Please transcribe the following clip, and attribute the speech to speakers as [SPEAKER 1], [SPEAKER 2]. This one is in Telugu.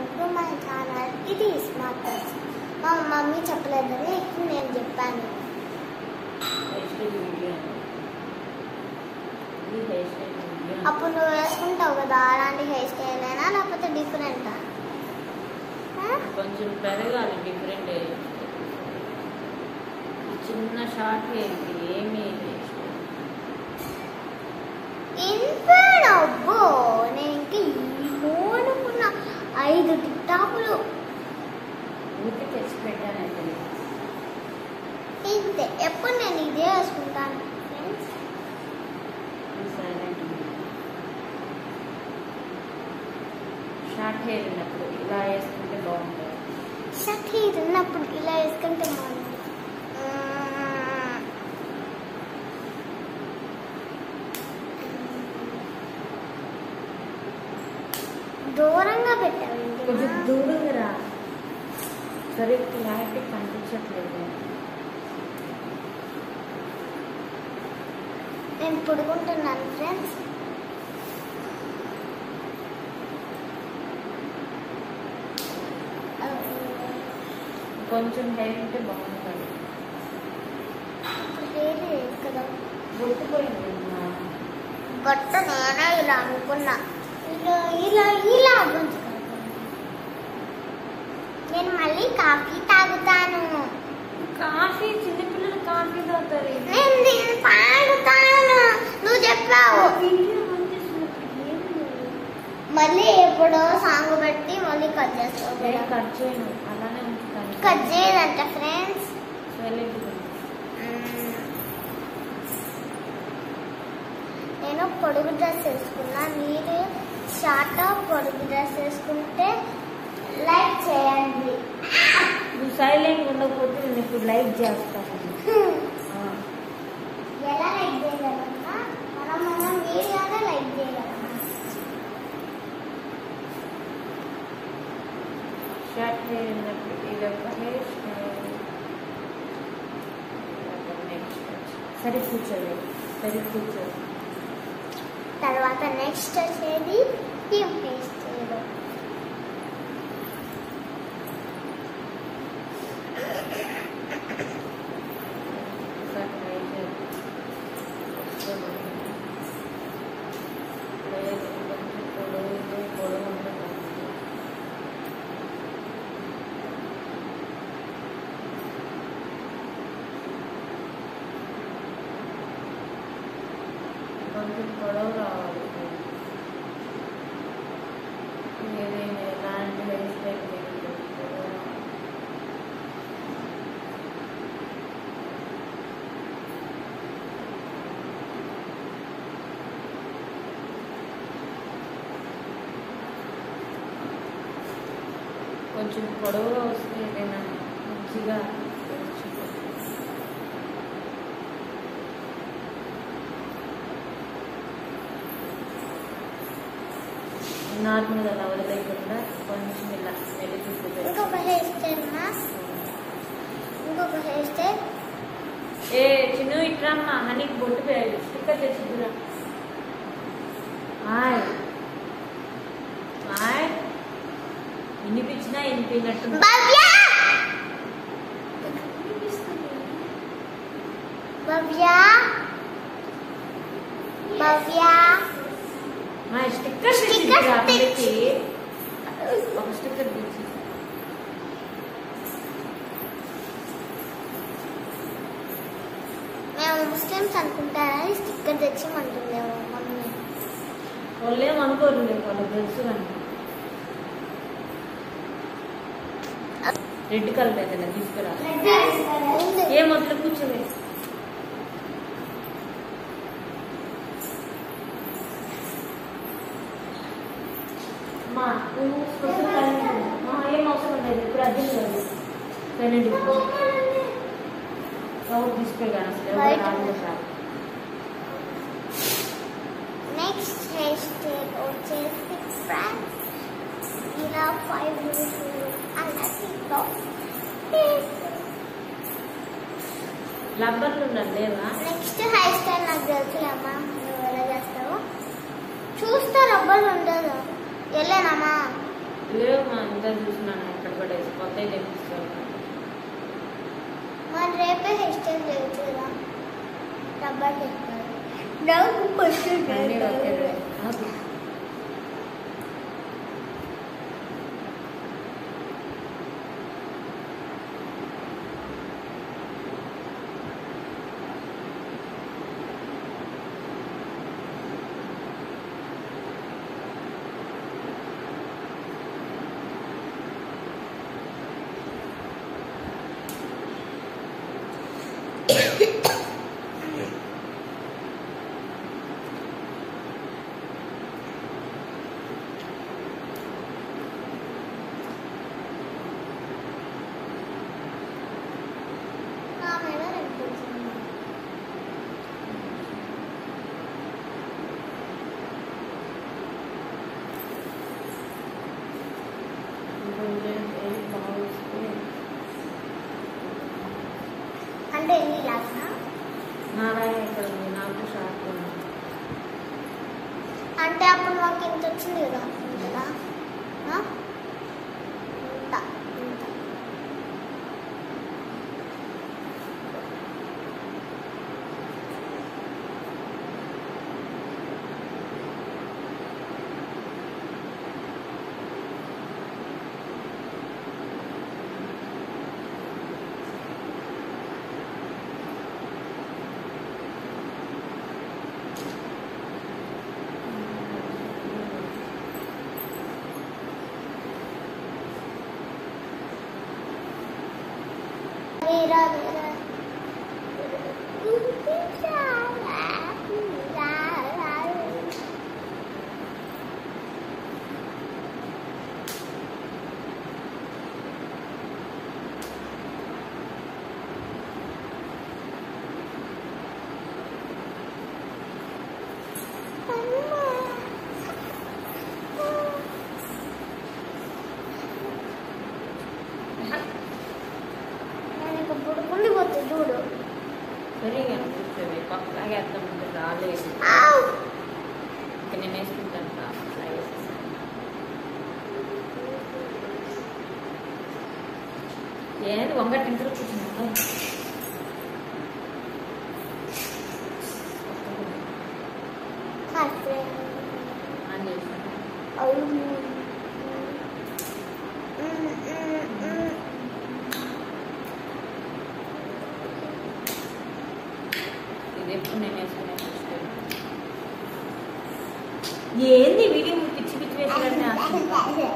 [SPEAKER 1] వెల్కమ్ టు మై ఛానల్ ఇది స్మార్ట్ మా మమ్మీ చెప్పలేదని నేను చెప్పాను. అప్పుడు నువ్వు వేసుకుంటావు కదా అలాంటి హెయిర్ స్టైల్ అయినా లేకపోతే డిఫరెంటా
[SPEAKER 2] కొంచెం పెరగాలి డిఫరెంట్ చిన్న షార్ట్ హెయిర్ ఏమీ హెయిర్ స్టైల్
[SPEAKER 1] ఇన్ఫాడ్ అబ్బో నేను ఇంకా ఏమో అనుకున్నా ఐదు
[SPEAKER 2] ఊరికి తెచ్చి పెట్టాను అయితే
[SPEAKER 1] ఎప్పుడు నేను ఇదే వేసుకుంటాను ఫ్రెండ్స్
[SPEAKER 2] షార్ట్ హెయిర్ ఉన్నప్పుడు ఇలా వేసుకుంటే బాగుంటుంది.
[SPEAKER 1] షర్ట్ ఉన్నప్పుడు ఇలా వేసుకుంటే బాగుంది దూరంగా పెట్టావు
[SPEAKER 2] కొంచెం దూరంగా రా. సరే క్లారిటీ కనిపించట్లేదు
[SPEAKER 1] నేను పుడుకుంటున్నాను ఫ్రెండ్స్.
[SPEAKER 2] కొంచెం హెయిర్ ఉంటే బాగుంటుంది.
[SPEAKER 1] హెయిర్ లేదు కదా
[SPEAKER 2] గుర్తుపోయింది మా
[SPEAKER 1] గట్ట నేనే ఇలా అనుకున్నా. ఇలా ఇలా ఇలా గుంజుకుంటున్నా. నేను మళ్ళీ కాఫీ తాగుతాను.
[SPEAKER 2] కాఫీ చిన్నపిల్లలు కాఫీ తాగుతారు.
[SPEAKER 1] నేను దీన్ని తాగుతాను నువ్వు చెప్పావు. మళ్ళీ ఎప్పుడో సాంగ్ పెట్టి మళ్ళీ కట్ చేస్తావు
[SPEAKER 2] కట్ చేయను. అలానే
[SPEAKER 1] కట్ చేయదంట ఫ్రెండ్స్. నేను పొడుగు డ్రెస్ వేసుకున్నా. మీరు షార్ట్ పొడుగు డ్రెస్ వేసుకుంటే లైక్ చేయండి.
[SPEAKER 2] నువ్వు సైలెంట్ ఉండకపోతే నేను ఇప్పుడు లైక్ చేస్తాను
[SPEAKER 1] ఎలా లైక్ చేయగలమా మనం మనం లైక్ చేయగలమా
[SPEAKER 2] షార్ట్ సరే కూర్చోలే సరే కూర్చోలే
[SPEAKER 1] తర్వాత నెక్స్ట్ వచ్చేది టీమ్ పేస్ట్
[SPEAKER 2] కొంచెం గొడవ రావాలి. ఏదైనా ఎలాంటి హెయిర్ స్టైల్ కొంచెం పొడవులో వస్తే ఏదైనా మంచిగా నార్మల్గా అలా వదిలేకుండా కొంచెం ఇలా మెలికి
[SPEAKER 1] ఇంకొక హెయిర్ స్టైల్ ఇంకొక హెయిర్ స్టైల్
[SPEAKER 2] ఏ చిన్న ఇట్రామ్మా హనీకి బొట్టు పేరు స్టిక్కర్ తెచ్చిద్దురా హాయ్. హాయ్. వినిపించినా వినిపినట్టు
[SPEAKER 1] భవ్య! భవ్య! భవ్య!
[SPEAKER 2] మా స్టిక్కర్
[SPEAKER 1] స్టిక్కర్
[SPEAKER 2] తెచ్చిద్దురా
[SPEAKER 1] తెచ్చి.
[SPEAKER 2] పిల్లకి ఒక స్టిక్కర్ తెచ్చి
[SPEAKER 1] మేము ముస్లిమ్స్ అనుకుంటారా? స్టిక్కర్ తెచ్చిమంటుందేమో మమ్మీ.
[SPEAKER 2] వాళ్ళు లేదు వాళ్ళకి తెలుసు కానీ. రెడ్ కలర్ ఏదైనా తీసుకురా
[SPEAKER 1] ఉంది.
[SPEAKER 2] ఏం వద్దు కూర్చోలే మా నువ్వు స్పెషల్ కలర్ మా ఏం అవసరం లేదు ఇప్పుడు అర్థం లేదు కనండి ఎవరు తీసుకెళ్ళాను అసలు ఎవరు. రాలేదు.
[SPEAKER 1] నెక్స్ట్ హెయిర్ స్టైల్ వచ్చేసి ఫ్రాన్స్ ఇలా ఫైవ్ అలా
[SPEAKER 2] రబ్బర్లు ఉండాలి లేవా
[SPEAKER 1] నెక్స్ట్ హెయిర్ స్టైల్ నాకు తెలుసులేమ్మా నువ్వు ఎలా చేస్తావు? చూస్తే రబ్బర్ ఉండదు. వెళ్ళానమ్మా.
[SPEAKER 2] లేవు మా అత్తయ్య తెప్పిస్తారు
[SPEAKER 1] మరి రేపే hair Man rape
[SPEAKER 2] hestem lechura. Rubber
[SPEAKER 1] hestem. Now question.
[SPEAKER 2] Narayana ఇక్కడ నాకు షార్ట్
[SPEAKER 1] అంటే అప్పుడు మాకు ఇంత వచ్చింది కదా.
[SPEAKER 2] రాలేదు
[SPEAKER 1] ఆవ్!
[SPEAKER 2] ఇక నేను వేసుకుంటాను రా. అలా వేసేసాను. ఏంది ఇంట్లో కూర్చున్నా
[SPEAKER 1] కాస్త
[SPEAKER 2] అని చేశాను ఏంది వీడియో పిచ్చి పిచ్చి వేసినట్టు